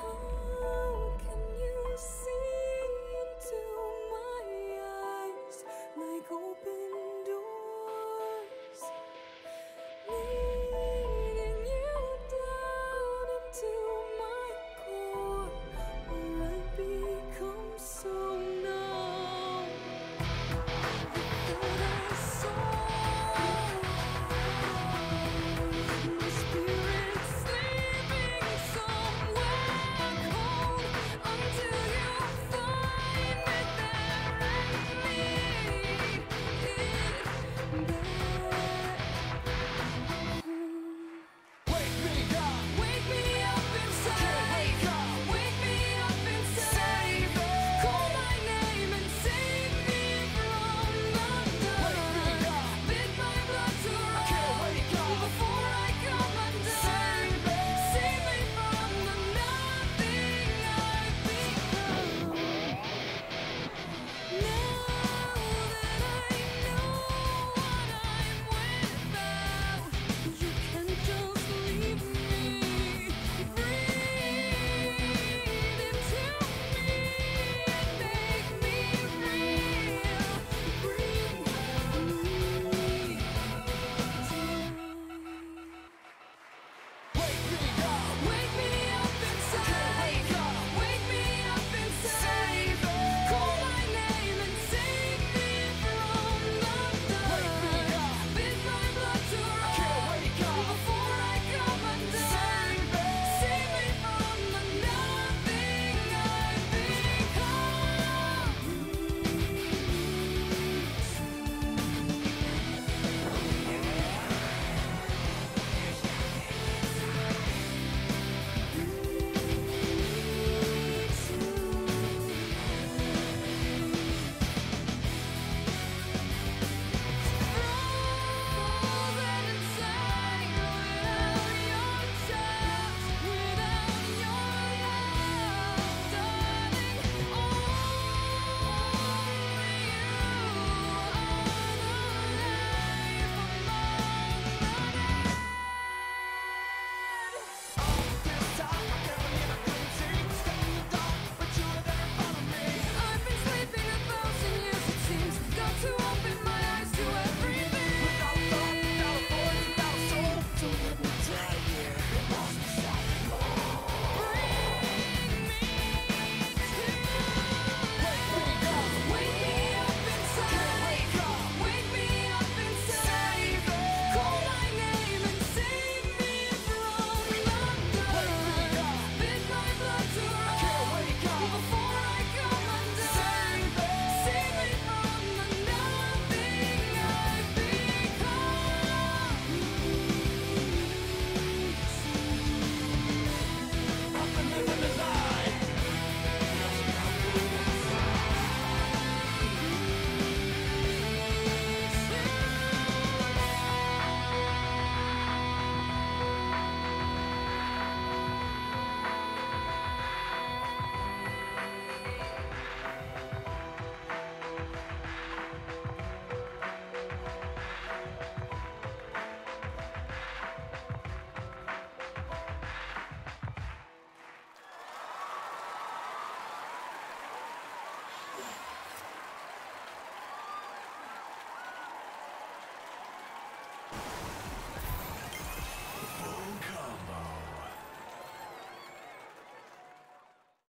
home.